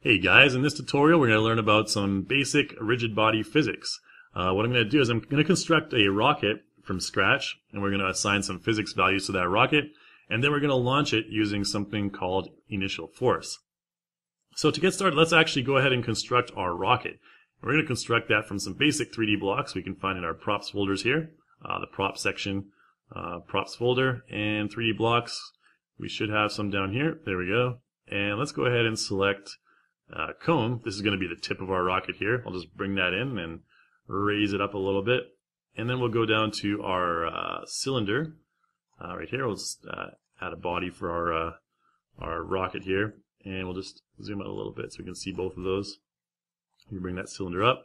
Hey guys, in this tutorial we're going to learn about some basic rigid body physics. Uh, what I'm going to do is I'm going to construct a rocket from scratch and we're going to assign some physics values to that rocket and then we're going to launch it using something called initial force. So to get started, let's actually go ahead and construct our rocket. We're going to construct that from some basic 3D blocks we can find in our props folders here, uh, the props section, uh, props folder, and 3D blocks. We should have some down here. There we go. And let's go ahead and select uh, cone. This is going to be the tip of our rocket here. I'll just bring that in and raise it up a little bit. And then we'll go down to our uh, cylinder uh, right here. We'll just uh, add a body for our uh, our rocket here. And we'll just zoom out a little bit so we can see both of those. You bring that cylinder up.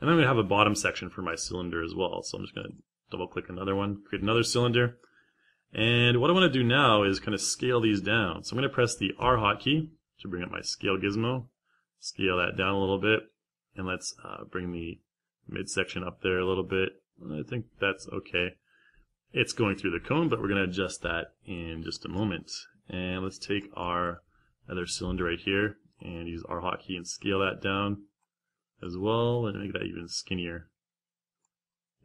And then we have a bottom section for my cylinder as well. So I'm just going to double click another one, create another cylinder. And what I want to do now is kind of scale these down. So I'm going to press the R hotkey to bring up my scale gizmo scale that down a little bit and let's uh, bring the midsection up there a little bit. I think that's okay. It's going through the cone, but we're going to adjust that in just a moment. And let's take our other cylinder right here and use R hotkey and scale that down as well and make that even skinnier.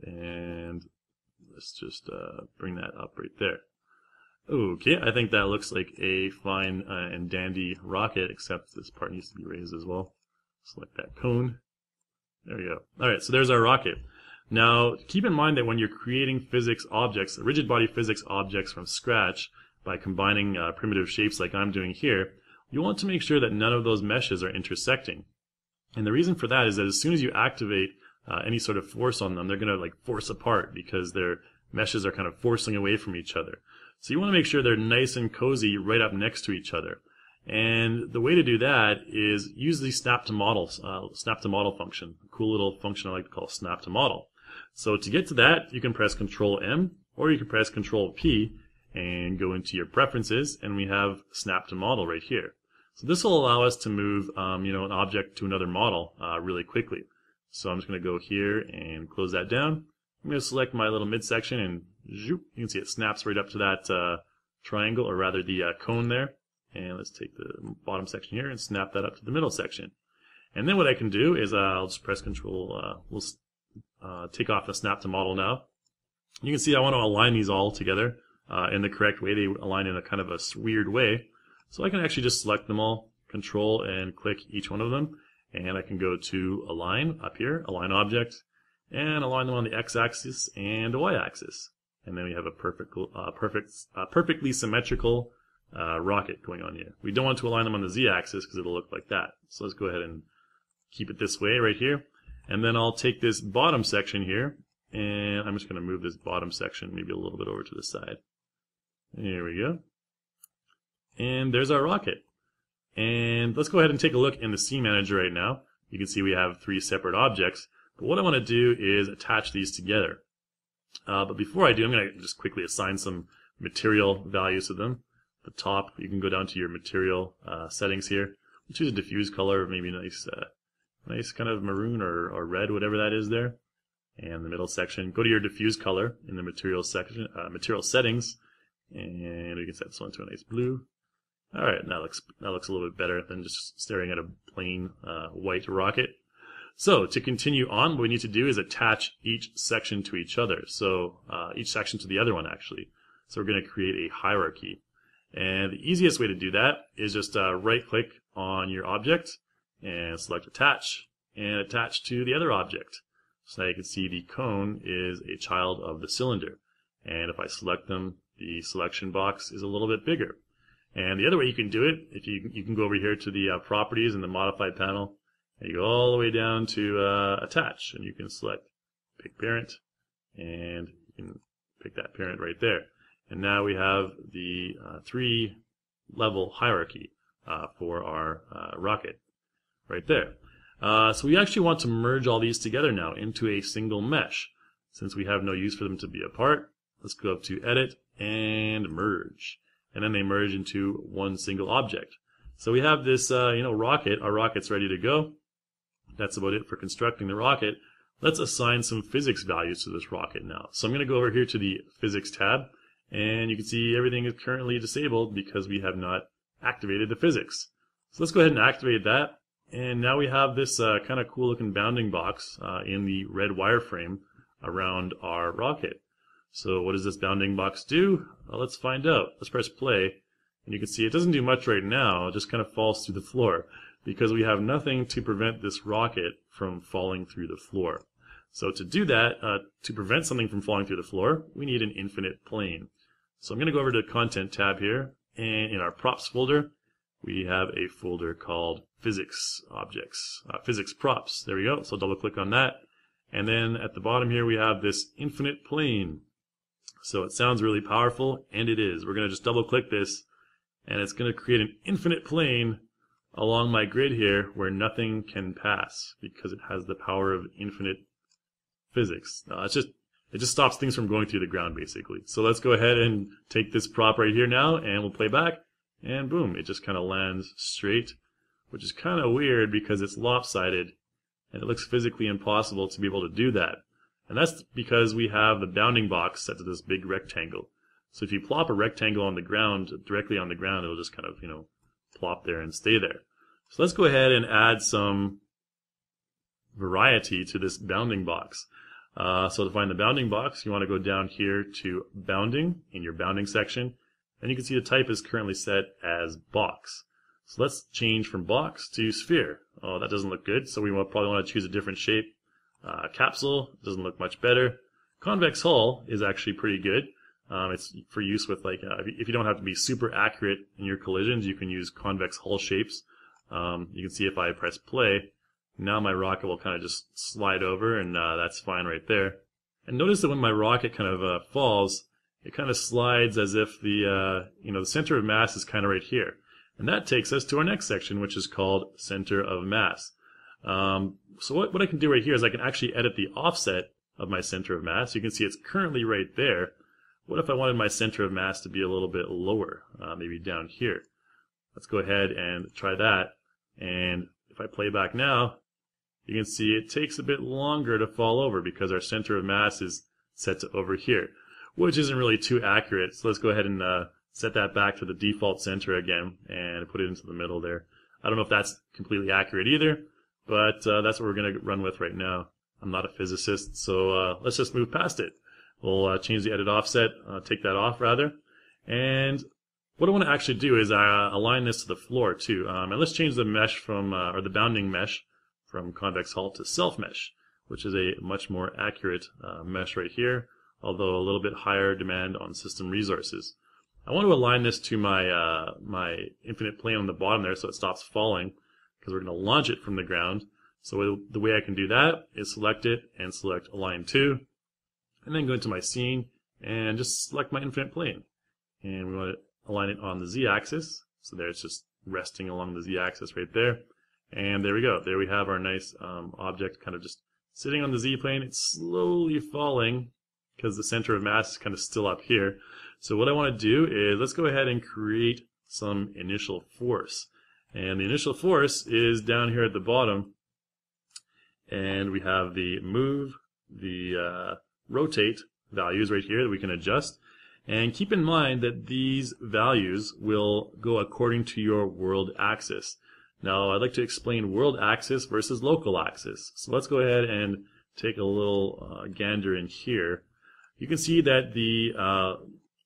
And let's just uh, bring that up right there. Okay, I think that looks like a fine uh, and dandy rocket, except this part needs to be raised as well. Select that cone. There we go. Alright, so there's our rocket. Now, keep in mind that when you're creating physics objects, rigid body physics objects from scratch, by combining uh, primitive shapes like I'm doing here, you want to make sure that none of those meshes are intersecting. And the reason for that is that as soon as you activate uh, any sort of force on them, they're going to like force apart because their meshes are kind of forcing away from each other. So you want to make sure they're nice and cozy right up next to each other. And the way to do that is use the snap to model, uh, snap to model function. A cool little function I like to call snap to model. So to get to that, you can press Control M or you can press Control P and go into your preferences and we have snap to model right here. So this will allow us to move, um, you know, an object to another model uh, really quickly. So I'm just going to go here and close that down. I'm going to select my little midsection and zoop, you can see it snaps right up to that uh, triangle, or rather the uh, cone there. And let's take the bottom section here and snap that up to the middle section. And then what I can do is uh, I'll just press Control. Uh, we'll uh, take off the snap to model now. You can see I want to align these all together uh, in the correct way. They align in a kind of a weird way. So I can actually just select them all, Control and click each one of them. And I can go to Align up here, Align Object, and align them on the x-axis and the y-axis. And then we have a perfect, uh, perfect, uh, perfectly symmetrical uh, rocket going on here. We don't want to align them on the z-axis because it'll look like that. So let's go ahead and keep it this way right here. And then I'll take this bottom section here, and I'm just going to move this bottom section maybe a little bit over to the side. There we go. And there's our rocket. And let's go ahead and take a look in the scene manager right now. You can see we have three separate objects. But what I want to do is attach these together. Uh, but before I do, I'm going to just quickly assign some material values to them. The top, you can go down to your material uh, settings here. Choose a diffuse color, maybe nice, uh, nice kind of maroon or, or red, whatever that is there. And the middle section, go to your diffuse color in the material section, uh, material settings, and we can set this one to a nice blue. All right, that looks that looks a little bit better than just staring at a plain uh, white rocket. So to continue on, what we need to do is attach each section to each other. So uh, each section to the other one, actually. So we're going to create a hierarchy. And the easiest way to do that is just uh, right-click on your object and select Attach, and attach to the other object. So now you can see the cone is a child of the cylinder. And if I select them, the selection box is a little bit bigger. And the other way you can do it, if you, you can go over here to the uh, properties in the modified panel, and you go all the way down to uh, attach, and you can select pick parent, and you can pick that parent right there. And now we have the uh, three level hierarchy uh, for our uh, rocket right there. Uh, so we actually want to merge all these together now into a single mesh. Since we have no use for them to be apart, let's go up to edit and merge. And then they merge into one single object. So we have this, uh, you know, rocket. Our rocket's ready to go. That's about it for constructing the rocket. Let's assign some physics values to this rocket now. So I'm going to go over here to the physics tab and you can see everything is currently disabled because we have not activated the physics. So let's go ahead and activate that And now we have this uh, kind of cool looking bounding box uh, in the red wireframe around our rocket. So what does this bounding box do? Let's find out. Let's press play. And you can see it doesn't do much right now. It just kind of falls through the floor because we have nothing to prevent this rocket from falling through the floor. So to do that, uh, to prevent something from falling through the floor, we need an infinite plane. So I'm going to go over to the Content tab here, and in our Props folder, we have a folder called Physics Objects, uh, Physics Props. There we go. So double click on that. And then at the bottom here, we have this infinite plane. So it sounds really powerful, and it is. We're going to just double click this, and it's going to create an infinite plane along my grid here where nothing can pass because it has the power of infinite physics. Uh, it's just it just stops things from going through the ground basically. So let's go ahead and take this prop right here now and we'll play back and boom, it just kind of lands straight, which is kind of weird because it's lopsided and it looks physically impossible to be able to do that. And that's because we have the bounding box set to this big rectangle. So if you plop a rectangle on the ground, directly on the ground, it'll just kind of, you know, plop there and stay there. So let's go ahead and add some variety to this bounding box. Uh, so to find the bounding box, you want to go down here to bounding in your bounding section. And you can see the type is currently set as box. So let's change from box to sphere. Oh, that doesn't look good. So we probably want to choose a different shape. Uh, capsule doesn't look much better. Convex hull is actually pretty good. Um, it's for use with like, uh, if you don't have to be super accurate in your collisions, you can use convex hull shapes. Um, you can see if I press play, now my rocket will kind of just slide over and uh, that's fine right there. And notice that when my rocket kind of uh, falls, it kind of slides as if the, uh, you know, the center of mass is kind of right here. And that takes us to our next section, which is called center of mass. Um, so what, what I can do right here is I can actually edit the offset of my center of mass. You can see it's currently right there. What if I wanted my center of mass to be a little bit lower, uh, maybe down here? Let's go ahead and try that. And if I play back now, you can see it takes a bit longer to fall over because our center of mass is set to over here, which isn't really too accurate. So let's go ahead and uh, set that back to the default center again and put it into the middle there. I don't know if that's completely accurate either, but uh, that's what we're going to run with right now. I'm not a physicist, so uh, let's just move past it. We'll uh, change the edit offset, uh, take that off rather. And what I want to actually do is uh, align this to the floor too. Um, and let's change the mesh from, or the bounding mesh from convex hull to self mesh, which is a much more accurate uh, mesh right here, although a little bit higher demand on system resources. I want to align this to my uh, my infinite plane on the bottom there so it stops falling because we're going to launch it from the ground. So the way I can do that is select it and select align to, and then go into my scene and just select my infinite plane. And we want to align it on the z-axis. So there it's just resting along the z-axis right there. And there we go. There we have our nice um, object kind of just sitting on the z-plane. It's slowly falling because the center of mass is kind of still up here. So what I want to do is let's go ahead and create some initial force. And the initial force is down here at the bottom. And we have the move, the uh, rotate values right here that we can adjust. And keep in mind that these values will go according to your world axis. Now I'd like to explain world axis versus local axis. So let's go ahead and take a little uh, gander in here. You can see that the uh,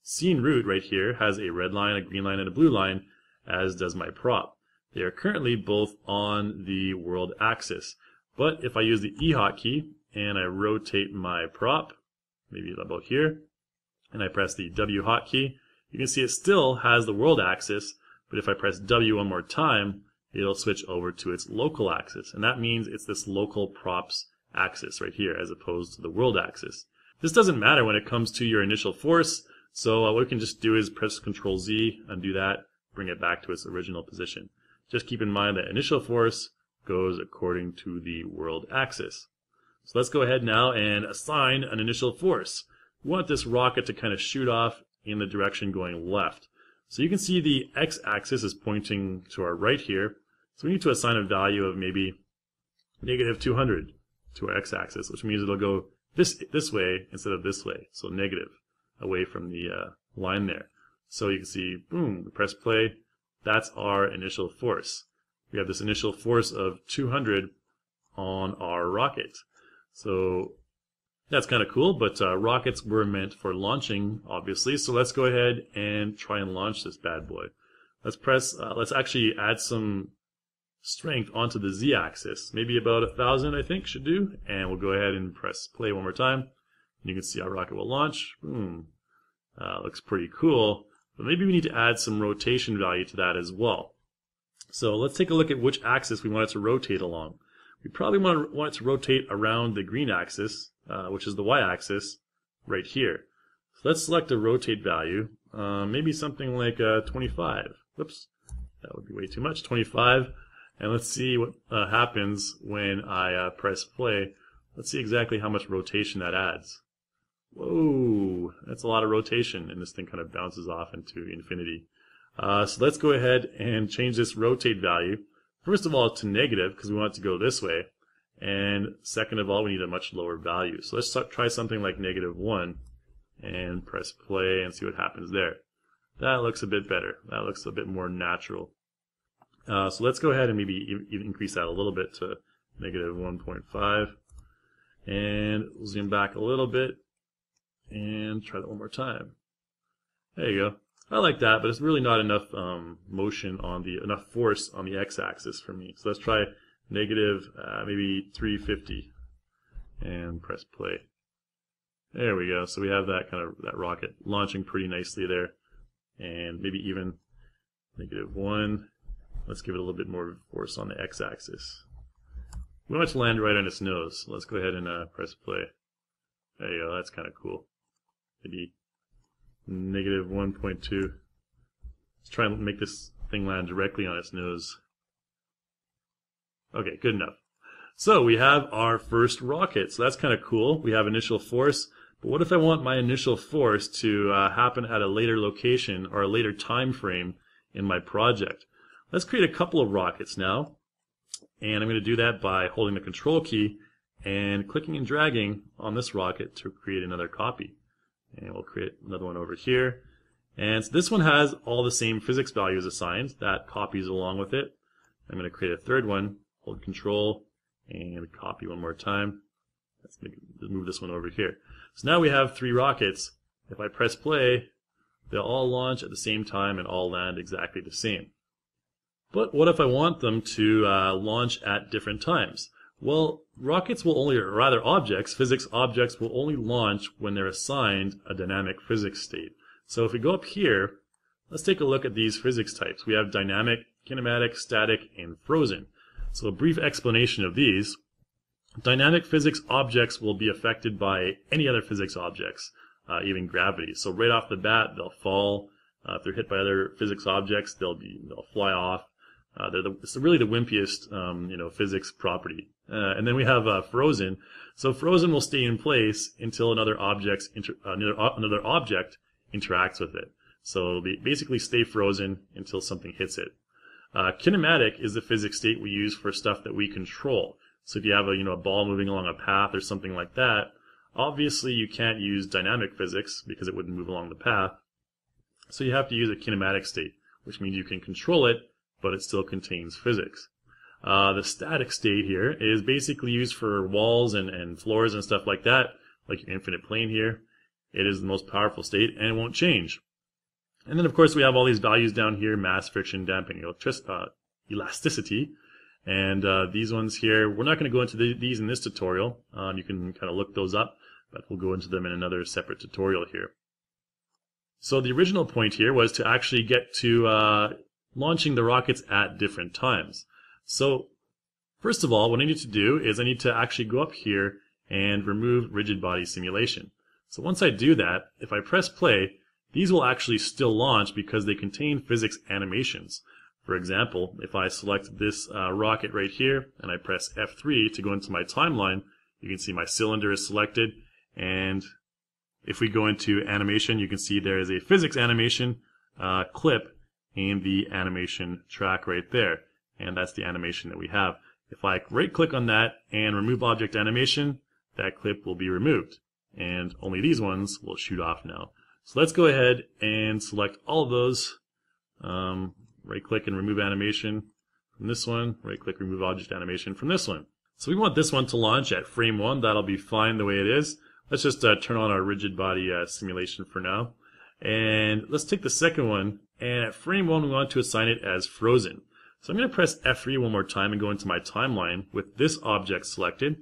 scene root right here has a red line, a green line, and a blue line, as does my prop. They are currently both on the world axis. But if I use the E hotkey and I rotate my prop, maybe about here, and I press the W hotkey, you can see it still has the world axis, but if I press W one more time, it'll switch over to its local axis. And that means it's this local props axis right here as opposed to the world axis. This doesn't matter when it comes to your initial force. So what we can just do is press Control Z, undo that, bring it back to its original position. Just keep in mind that initial force goes according to the world axis. So let's go ahead now and assign an initial force. We want this rocket to kind of shoot off in the direction going left. So you can see the x-axis is pointing to our right here. So we need to assign a value of maybe negative 200 to our x-axis, which means it'll go this this way instead of this way, so negative, away from the uh, line there. So you can see, boom, press play. That's our initial force. we have this initial force of 200 on our rocket. So that's kind of cool, but uh, rockets were meant for launching, obviously. So let's go ahead and try and launch this bad boy. Let's press, uh, let's actually add some strength onto the z-axis. Maybe about a thousand, I think, should do. And we'll go ahead and press play one more time. You can see our rocket will launch. Boom. Uh, looks pretty cool. But maybe we need to add some rotation value to that as well. So let's take a look at which axis we want it to rotate along. We probably want, to, want it to rotate around the green axis, uh, which is the y-axis, right here. So let's select a rotate value, uh, maybe something like uh, 25. Whoops, that would be way too much, 25. And let's see what uh, happens when I uh, press play. Let's see exactly how much rotation that adds. Whoa, that's a lot of rotation, and this thing kind of bounces off into infinity. Uh, so let's go ahead and change this rotate value First of all, to negative, because we want it to go this way. And second of all, we need a much lower value. So let's try something like negative 1 and press play and see what happens there. That looks a bit better. That looks a bit more natural. Uh, so let's go ahead and maybe even increase that a little bit to negative 1.5. And we'll zoom back a little bit and try that one more time. There you go. I like that, but it's really not enough um, motion on the enough force on the x-axis for me. So let's try negative uh, maybe 350 and press play. There we go. So we have that kind of that rocket launching pretty nicely there, and maybe even negative one. Let's give it a little bit more force on the x-axis. We want it to land right on its nose. Let's go ahead and uh, press play. There you go. That's kind of cool. Maybe negative 1.2. Let's try and make this thing land directly on its nose. Okay, good enough. So we have our first rocket. So that's kind of cool. We have initial force. But what if I want my initial force to uh, happen at a later location or a later time frame in my project? Let's create a couple of rockets now. And I'm going to do that by holding the control key and clicking and dragging on this rocket to create another copy. And we'll create another one over here. And so this one has all the same physics values assigned. That copies along with it. I'm going to create a third one. Hold control and copy one more time. Let's make, move this one over here. So now we have three rockets. If I press play, they'll all launch at the same time and all land exactly the same. But what if I want them to uh, launch at different times? Well, rockets will only, or rather objects, physics objects will only launch when they're assigned a dynamic physics state. So if we go up here, let's take a look at these physics types. We have dynamic, kinematic, static, and frozen. So a brief explanation of these. Dynamic physics objects will be affected by any other physics objects, uh, even gravity. So right off the bat, they'll fall. Uh, if they're hit by other physics objects, they'll be they'll fly off. Uh, they're the, it's really the wimpiest, um, you know, physics property. Uh, and then we have uh, frozen. So frozen will stay in place until another object inter- uh, another, another object interacts with it. So it'll basically stay frozen until something hits it. Uh, kinematic is the physics state we use for stuff that we control. So if you have a you know a ball moving along a path or something like that, obviously you can't use dynamic physics because it wouldn't move along the path. So you have to use a kinematic state, which means you can control it, but it still contains physics. Uh, the static state here is basically used for walls and, and floors and stuff like that, like your infinite plane here. It is the most powerful state and it won't change. And then of course we have all these values down here, mass, friction, damping, uh, elasticity. And uh, these ones here, we're not going to go into the, these in this tutorial. Um, you can kind of look those up, but we'll go into them in another separate tutorial here. So the original point here was to actually get to uh, launching the rockets at different times. So first of all, what I need to do is I need to actually go up here and remove rigid body simulation. So once I do that, if I press play, these will actually still launch because they contain physics animations. For example, if I select this uh, rocket right here and I press F3 to go into my timeline, you can see my cylinder is selected. And if we go into animation, you can see there is a physics animation uh, clip in the animation track right there and that's the animation that we have. If I right click on that and remove object animation, that clip will be removed. And only these ones will shoot off now. So let's go ahead and select all of those. Um, right click and remove animation. from this one, right click remove object animation from this one. So we want this one to launch at frame one. That'll be fine the way it is. Let's just uh, turn on our rigid body uh, simulation for now. And let's take the second one. And at frame one, we want to assign it as frozen. So I'm going to press F3 one more time and go into my timeline with this object selected.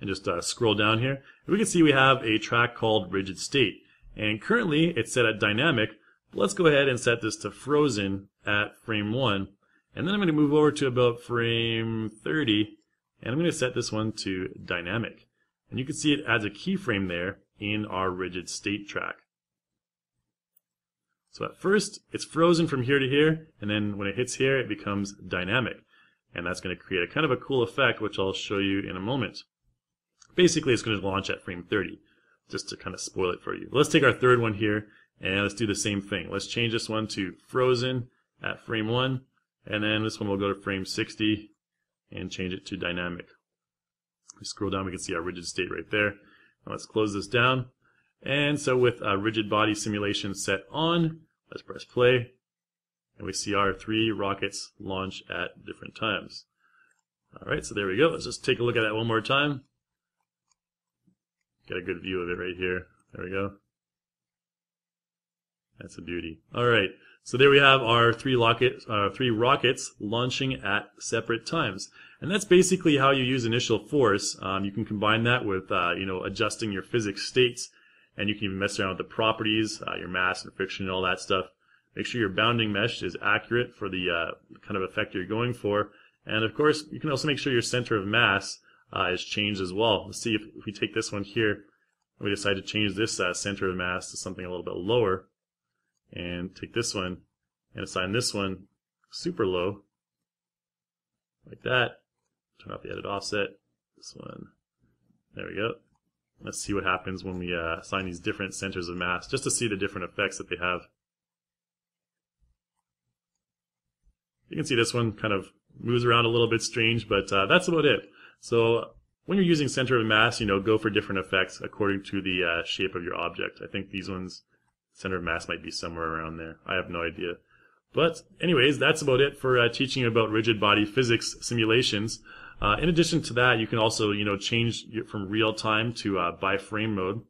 And just uh, scroll down here. And we can see we have a track called rigid state. And currently it's set at dynamic. Let's go ahead and set this to frozen at frame one. And then I'm going to move over to about frame 30 and I'm going to set this one to dynamic. And you can see it adds a keyframe there in our rigid state track. So at first, it's frozen from here to here, and then when it hits here, it becomes dynamic. And that's going to create a kind of a cool effect, which I'll show you in a moment. Basically, it's going to launch at frame 30, just to kind of spoil it for you. Let's take our third one here, and let's do the same thing. Let's change this one to frozen at frame 1, and then this one will go to frame 60, and change it to dynamic. We scroll down, we can see our rigid state right there. Now let's close this down. And so with a rigid body simulation set on, let's press play. And we see our three rockets launch at different times. All right, so there we go. Let's just take a look at that one more time. Get a good view of it right here. There we go. That's a beauty. All right. So there we have our three, uh, three rockets launching at separate times. And that's basically how you use initial force. Um, you can combine that with, uh, you know, adjusting your physics states, and you can even mess around with the properties, uh, your mass and friction and all that stuff. Make sure your bounding mesh is accurate for the uh, kind of effect you're going for. And of course, you can also make sure your center of mass uh, is changed as well. Let's see if, if we take this one here, we decide to change this uh, center of mass to something a little bit lower and take this one and assign this one super low, like that. Turn off the edit offset. This one, there we go. Let's see what happens when we uh, assign these different centers of mass, just to see the different effects that they have. You can see this one kind of moves around a little bit strange, but uh, that's about it. So when you're using center of mass, you know, go for different effects according to the uh, shape of your object. I think these ones Center of mass might be somewhere around there. I have no idea. But anyways, that's about it for uh, teaching about rigid body physics simulations. Uh, in addition to that, you can also you know change from real time to uh, by frame mode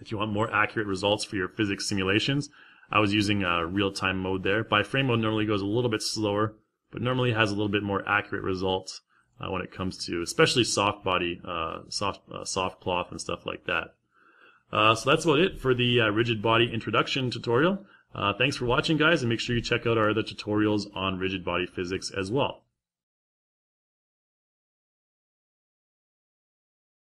if you want more accurate results for your physics simulations. I was using uh, real time mode there. By frame mode normally goes a little bit slower, but normally has a little bit more accurate results uh, when it comes to especially soft body, uh, soft soft cloth and stuff like that. Uh, so that's about it for the uh, rigid body introduction tutorial. Uh, thanks for watching, guys, and make sure you check out our other tutorials on rigid body physics as well.